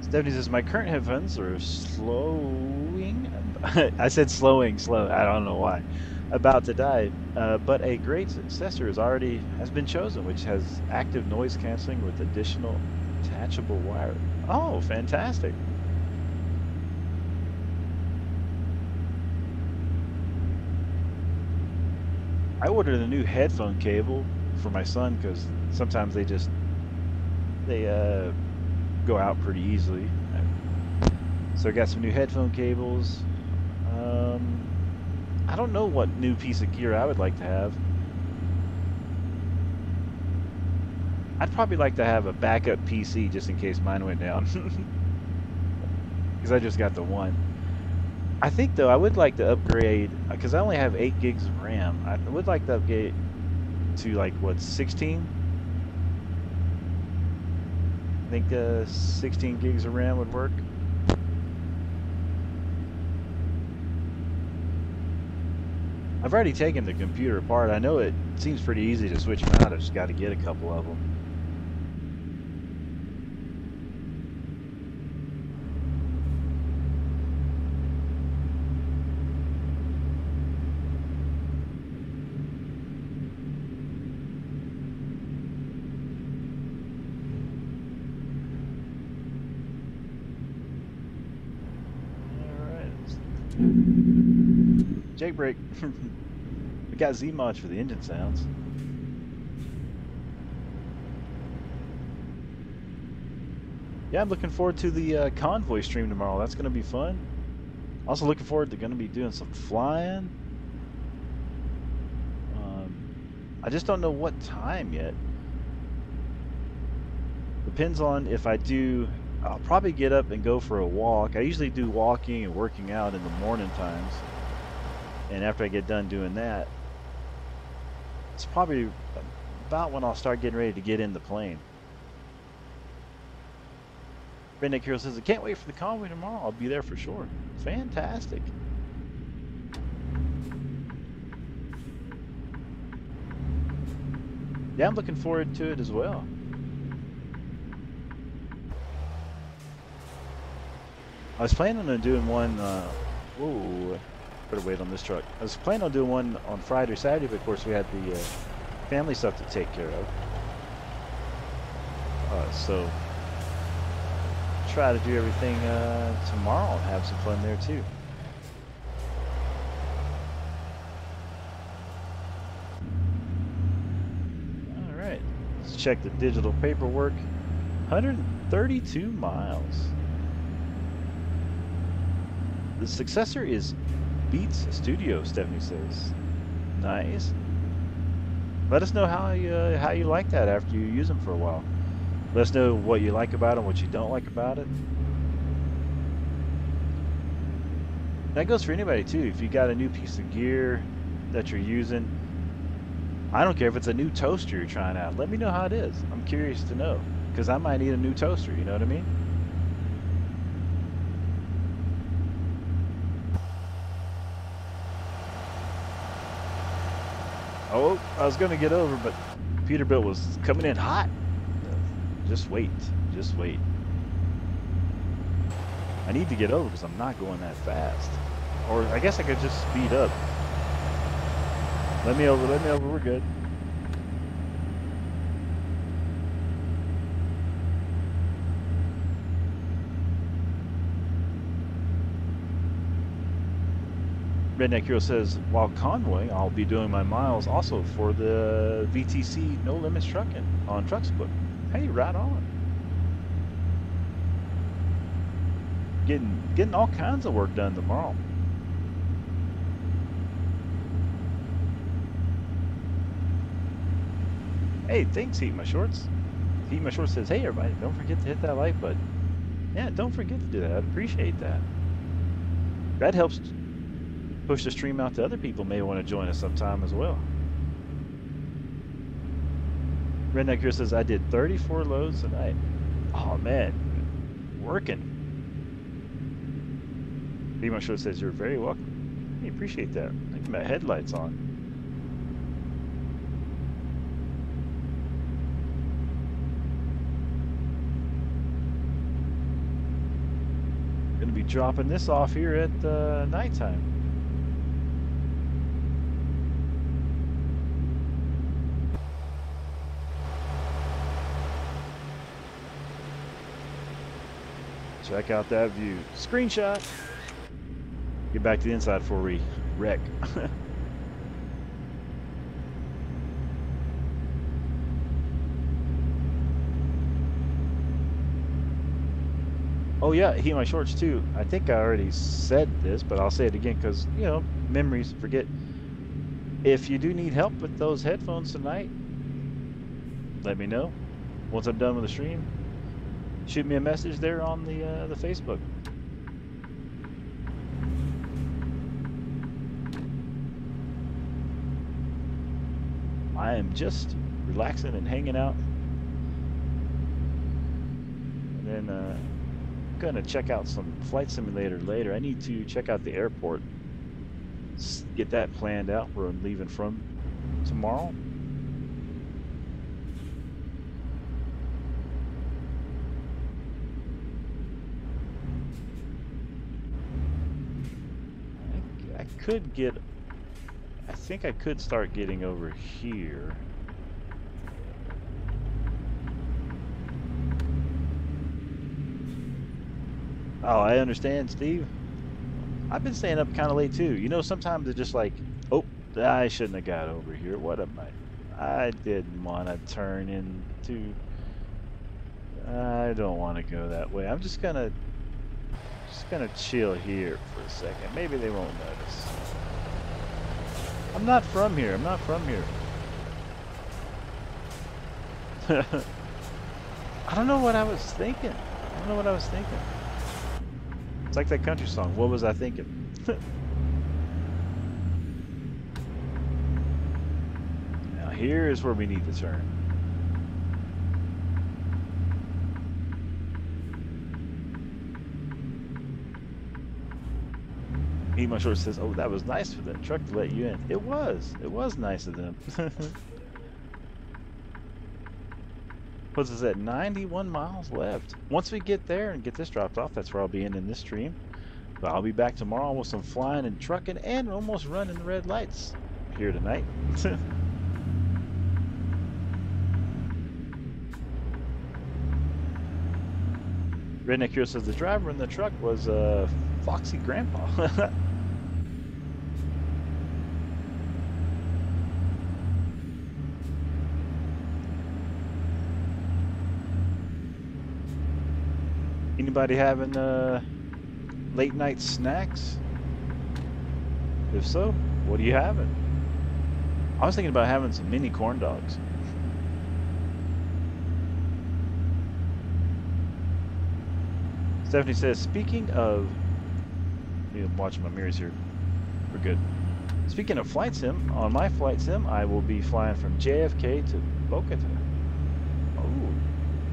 Stephanie says, my current headphones are slowing. I said slowing, slow. I don't know why. About to die. Uh, but a great successor is already has been chosen, which has active noise canceling with additional attachable wire. Oh, fantastic. I ordered a new headphone cable for my son because sometimes they just they uh go out pretty easily. So I got some new headphone cables. Um, I don't know what new piece of gear I would like to have. I'd probably like to have a backup PC just in case mine went down. Because I just got the one. I think though I would like to upgrade because I only have 8 gigs of RAM. I would like to upgrade to like what 16 I think uh, 16 gigs of RAM would work. I've already taken the computer apart. I know it seems pretty easy to switch them out. I've just got to get a couple of them. Break. we got Z mods for the engine sounds. Yeah, I'm looking forward to the uh, convoy stream tomorrow. That's going to be fun. Also looking forward to going to be doing some flying. Um, I just don't know what time yet. Depends on if I do I'll probably get up and go for a walk. I usually do walking and working out in the morning times. And after I get done doing that, it's probably about when I'll start getting ready to get in the plane. Redneck Hero says, I can't wait for the convoy tomorrow. I'll be there for sure. Fantastic. Yeah, I'm looking forward to it as well. I was planning on doing one, uh, ooh, better weight on this truck. I was planning on doing one on Friday or Saturday, but of course we had the uh, family stuff to take care of. Uh, so, try to do everything uh, tomorrow and have some fun there too. Alright, let's check the digital paperwork. 132 miles. The successor is Beats Studio, Stephanie says. Nice. Let us know how you, uh, how you like that after you use them for a while. Let us know what you like about them, what you don't like about it. that goes for anybody too. If you got a new piece of gear that you're using, I don't care if it's a new toaster you're trying out. Let me know how it is. I'm curious to know because I might need a new toaster. You know what I mean? Oh, I was going to get over, but Peterbilt was coming in hot. Just wait. Just wait. I need to get over because I'm not going that fast. Or I guess I could just speed up. Let me over, let me over, we're good. Redneck Hero says, while convoy, I'll be doing my miles also for the VTC No Limits Trucking on Trucksbook. Hey, right on. Getting getting all kinds of work done tomorrow. Hey, thanks, Heat My Shorts. Heat My Shorts says, hey, everybody, don't forget to hit that like button. Yeah, don't forget to do that. I'd appreciate that. That helps push the stream out to other people may want to join us sometime as well. Redneck Hero says, I did 34 loads tonight. Oh, man. Working. Be Short says, you're very welcome. I appreciate that. I think my headlights on. Gonna be dropping this off here at uh, nighttime. Check out that view. Screenshot. Get back to the inside before we wreck. oh yeah, heat my shorts too. I think I already said this, but I'll say it again because, you know, memories, forget. If you do need help with those headphones tonight, let me know. Once I'm done with the stream, shoot me a message there on the uh, the Facebook. I am just relaxing and hanging out, and then uh, gonna check out some flight simulator later. I need to check out the airport, get that planned out where I'm leaving from tomorrow. Could get, I think I could start getting over here. Oh, I understand, Steve. I've been staying up kind of late too. You know, sometimes it's just like, oh, I shouldn't have got over here. What am I? I didn't want to turn into. I don't want to go that way. I'm just gonna just gonna chill here for a second. Maybe they won't notice. I'm not from here. I'm not from here. I don't know what I was thinking. I don't know what I was thinking. It's like that country song. What was I thinking? now here is where we need to turn. He short says, "Oh, that was nice for that truck to let you in." It was. It was nice of them. Puts us at 91 miles left. Once we get there and get this dropped off, that's where I'll be in in this stream. But I'll be back tomorrow with some flying and trucking and almost running the red lights here tonight. Redneck Hero says the driver in the truck was a uh, Foxy Grandpa. Anybody having uh, late night snacks? If so, what are you having? I was thinking about having some mini corn dogs. Stephanie says, speaking of I'm watching my mirrors here. We're good. Speaking of flight sim, on my flight sim, I will be flying from JFK to Bogota.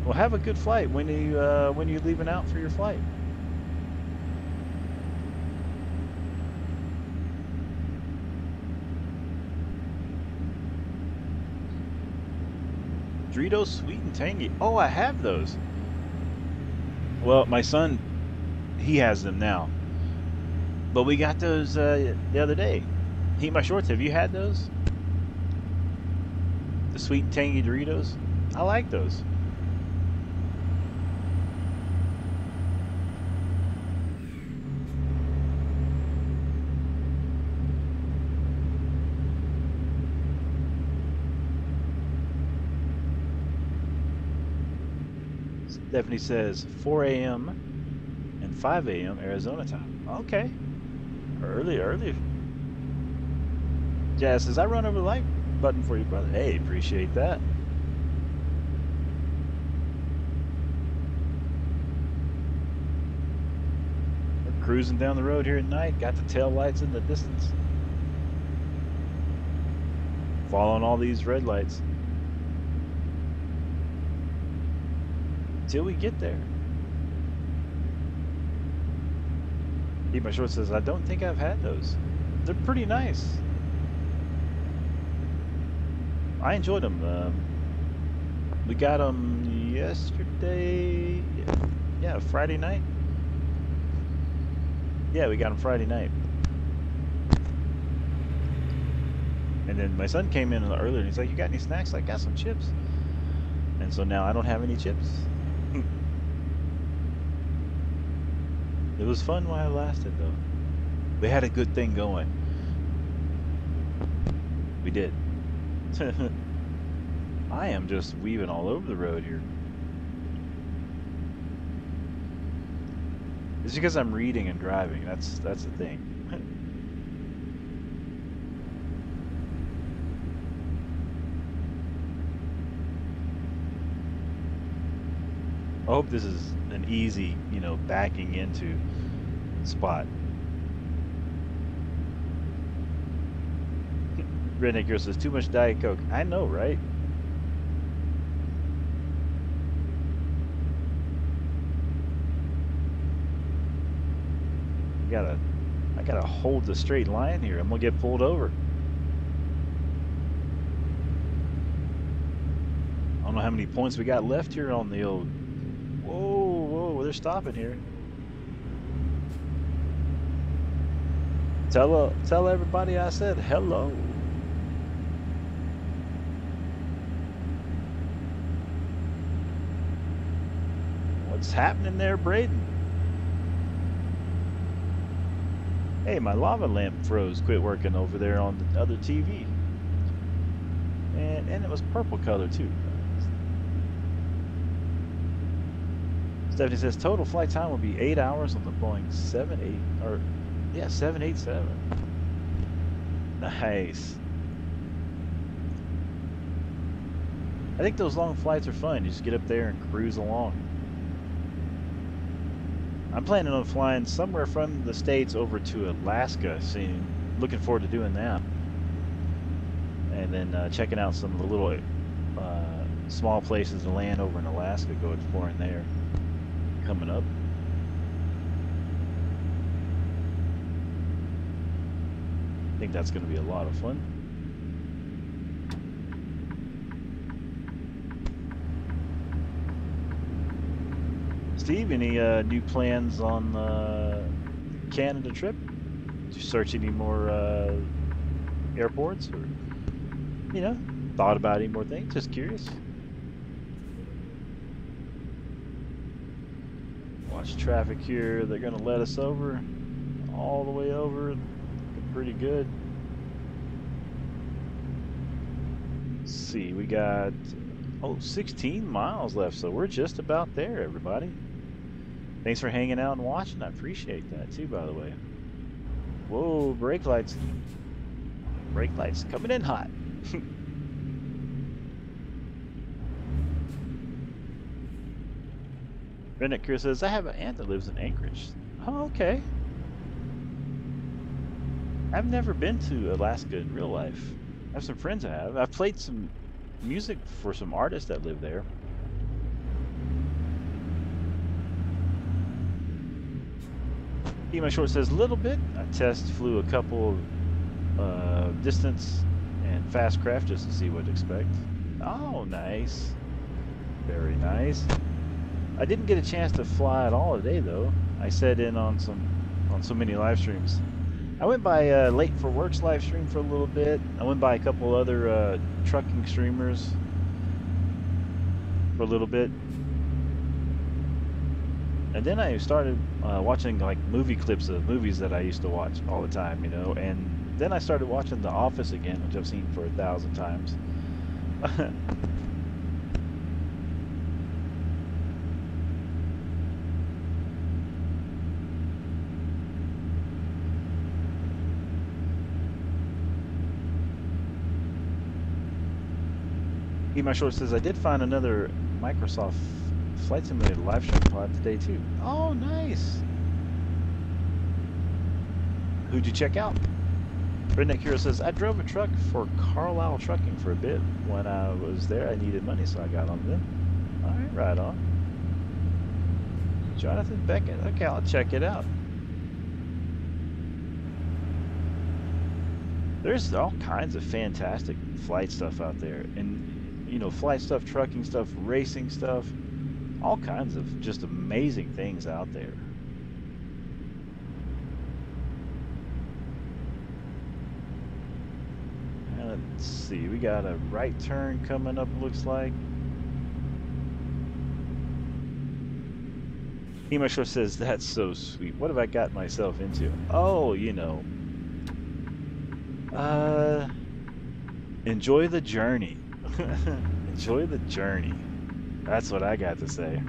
Well, have a good flight. When you uh, when are leaving out for your flight? Doritos Sweet and Tangy. Oh, I have those. Well, my son, he has them now. But we got those uh, the other day. Heat my shorts. Have you had those? The sweet and tangy Doritos. I like those. Stephanie says 4 a.m. and 5 a.m. Arizona time. Okay. Early, early. Jazz says, I run over the like button for you, brother. Hey, appreciate that. We're cruising down the road here at night. Got the tail lights in the distance. Following all these red lights. Till we get there. Eat My Short says, I don't think I've had those. They're pretty nice. I enjoyed them. Um, we got them yesterday. Yeah, Friday night. Yeah, we got them Friday night. And then my son came in earlier and he's like, You got any snacks? I got some chips. And so now I don't have any chips. It was fun while it lasted, though. We had a good thing going. We did. I am just weaving all over the road here. It's because I'm reading and driving. That's that's the thing. I hope this is an easy, you know, backing into spot. Redneck Girl says, too much Diet Coke. I know, right? I gotta, I gotta hold the straight line here. I'm gonna get pulled over. I don't know how many points we got left here on the old they're stopping here. Tell uh, tell everybody I said hello. What's happening there, Braden? Hey, my lava lamp froze, quit working over there on the other TV. And, and it was purple color too. Stephanie says total flight time will be eight hours on the Boeing 78 or yeah 787. Nice. I think those long flights are fun. You just get up there and cruise along. I'm planning on flying somewhere from the states over to Alaska soon. Looking forward to doing that. And then uh, checking out some of the little uh, small places to land over in Alaska. Go exploring there coming up. I think that's going to be a lot of fun. Steve, any uh, new plans on the Canada trip? Did you search any more uh, airports or, you know, thought about any more things? Just curious. Traffic here. They're going to let us over all the way over. Pretty good. Let's see. We got, oh, 16 miles left. So we're just about there, everybody. Thanks for hanging out and watching. I appreciate that too, by the way. Whoa, brake lights. Brake lights coming in hot. Redneck Hero says, I have an aunt that lives in Anchorage. Oh, okay. I've never been to Alaska in real life. I have some friends I have. I've played some music for some artists that live there. My short says little bit. I test flew a couple uh, distance and fast craft just to see what to expect. Oh, nice. Very nice. I didn't get a chance to fly at all today though. I set in on some on so many live streams. I went by uh, Late for Works live stream for a little bit. I went by a couple other uh, trucking streamers for a little bit. And then I started uh, watching like movie clips of movies that I used to watch all the time, you know. And then I started watching The Office again, which I've seen for a thousand times. Eat My Short says, I did find another Microsoft Flight Simulator live stream pod today too. Oh, nice. Who'd you check out? Redneck Hero says, I drove a truck for Carlile Trucking for a bit. When I was there, I needed money, so I got on them. All right, right on. Jonathan Beckett. Okay, I'll check it out. There's all kinds of fantastic flight stuff out there. And you know, flight stuff, trucking stuff, racing stuff, all kinds of just amazing things out there. let's see, we got a right turn coming up, looks like. Emasho says, that's so sweet. What have I got myself into? Oh, you know. Uh, enjoy the journey. Enjoy the journey. That's what I got to say.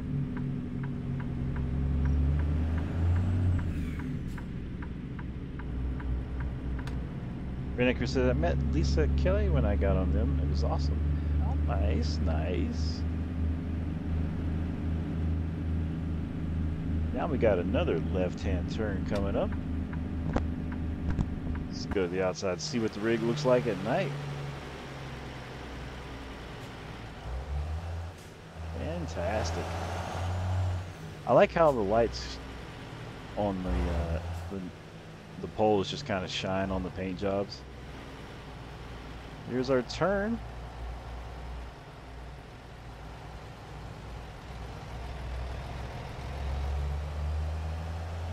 Renneker said, I met Lisa Kelly when I got on them. It was awesome. Oh, nice, nice. Now we got another left-hand turn coming up. Let's go to the outside, see what the rig looks like at night. Fantastic. I like how the lights on the, uh, the, the poles just kind of shine on the paint jobs. Here's our turn.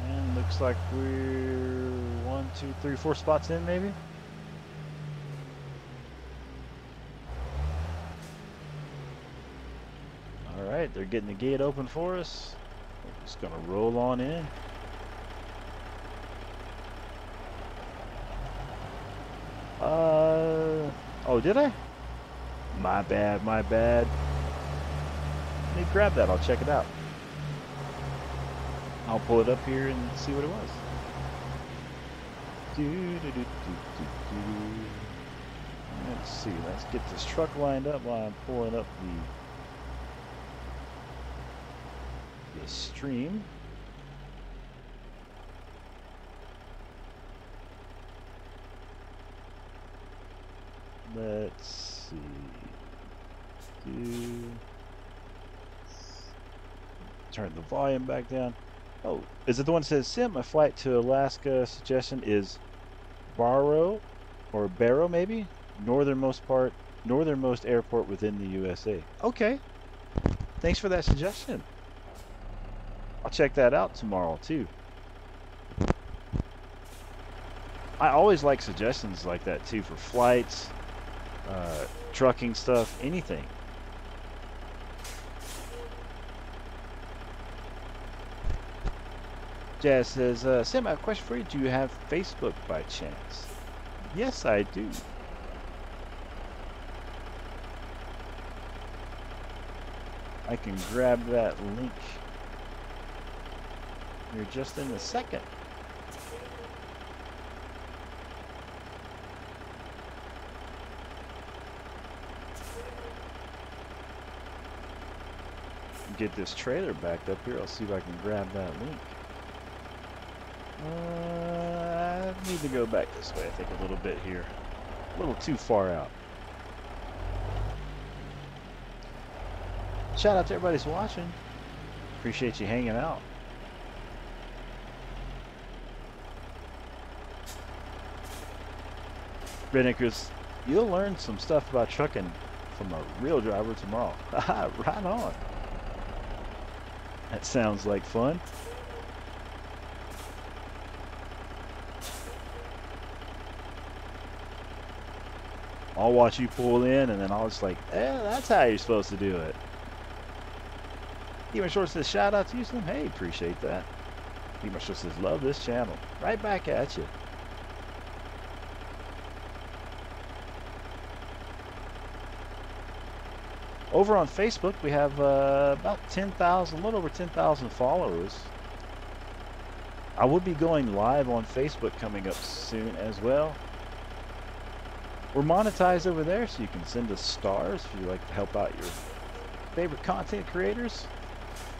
And looks like we're one, two, three, four spots in maybe. They're getting the gate open for us. We're just gonna roll on in. Uh, oh, did I? My bad, my bad. Let me grab that, I'll check it out. I'll pull it up here and see what it was. Let's see, let's get this truck lined up while I'm pulling up the the stream. Let's see. Do turn the volume back down. Oh, is it the one that says Sim? My flight to Alaska suggestion is Barrow or Barrow maybe? Northernmost part northernmost airport within the USA. Okay. Thanks for that suggestion. I'll check that out tomorrow too. I always like suggestions like that too for flights, uh, trucking stuff, anything. Jazz says, uh, Sam, I have a question for you. Do you have Facebook by chance? Yes, I do. I can grab that link you're just in the second. Get this trailer backed up here. I'll see if I can grab that link. Uh, uh, need to go back this way, I think, a little bit here. A little too far out. Shout out to everybody watching. Appreciate you hanging out. Redneckers, you'll learn some stuff about trucking from a real driver tomorrow. right on. That sounds like fun. I'll watch you pull in and then I'll just like, eh, that's how you're supposed to do it. Even Short says, shout out to you, Slim. Hey, appreciate that. Even Short says, love this channel. Right back at you. Over on Facebook, we have uh, about 10,000, a little over 10,000 followers. I will be going live on Facebook coming up soon as well. We're monetized over there, so you can send us stars if you'd like to help out your favorite content creators.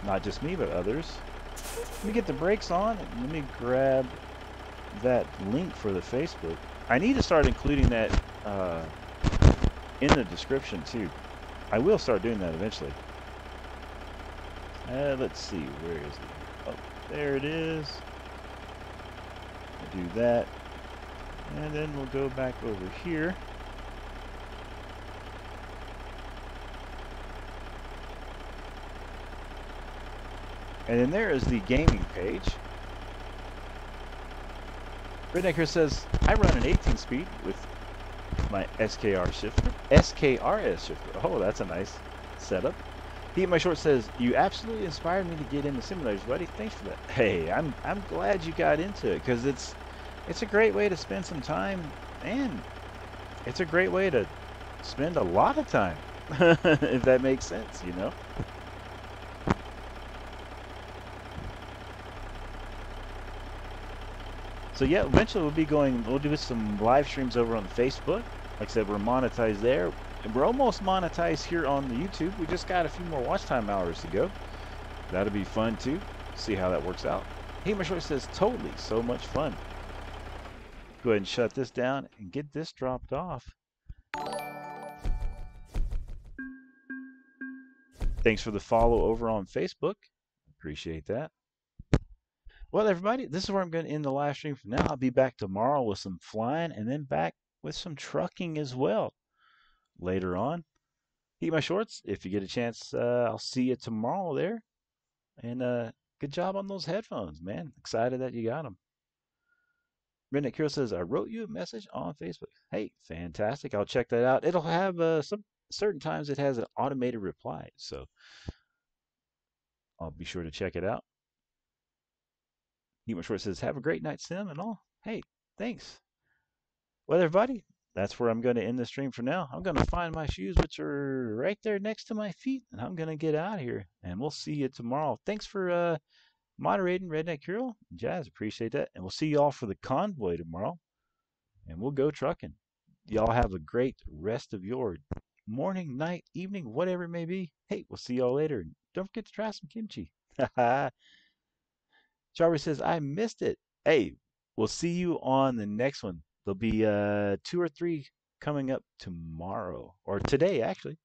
Not just me, but others. Let me get the brakes on. Let me grab that link for the Facebook. I need to start including that uh, in the description too. I will start doing that eventually. Uh, let's see, where is it? Oh, there it is. I'll do that. And then we'll go back over here. And then there is the gaming page. Rednecker says, I run an 18 speed with my SKR shifter. SKRS shifter. Oh, that's a nice setup. He my short says, you absolutely inspired me to get into simulators, buddy. Thanks for that. Hey, I'm I'm glad you got into it because it's it's a great way to spend some time and it's a great way to spend a lot of time if that makes sense, you know. So yeah, eventually we'll be going, we'll do some live streams over on Facebook. Like I said, we're monetized there. And we're almost monetized here on the YouTube. We just got a few more watch time hours to go. That'll be fun too. See how that works out. Hey, my short says, totally, so much fun. Go ahead and shut this down and get this dropped off. Thanks for the follow over on Facebook. Appreciate that. Well, everybody, this is where I'm going to end the live stream for now. I'll be back tomorrow with some flying and then back with some trucking as well later on. Eat my shorts. If you get a chance, uh, I'll see you tomorrow there. And uh, good job on those headphones, man. Excited that you got them. Redneck Hero says, I wrote you a message on Facebook. Hey, fantastic. I'll check that out. It'll have uh, some certain times it has an automated reply. So I'll be sure to check it out. Human Short says, have a great night, Sim, and all. Hey, thanks. Well, everybody, that's where I'm going to end the stream for now. I'm going to find my shoes, which are right there next to my feet, and I'm going to get out of here. And we'll see you tomorrow. Thanks for uh, moderating Redneck Hero. Jazz, appreciate that. And we'll see you all for the convoy tomorrow. And we'll go trucking. Y'all have a great rest of your morning, night, evening, whatever it may be. Hey, we'll see y'all later. Don't forget to try some kimchi. Jarvis says, I missed it. Hey, we'll see you on the next one. There'll be uh, two or three coming up tomorrow, or today, actually.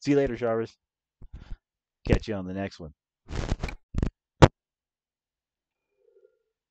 See you later, Jarvis. Catch you on the next one.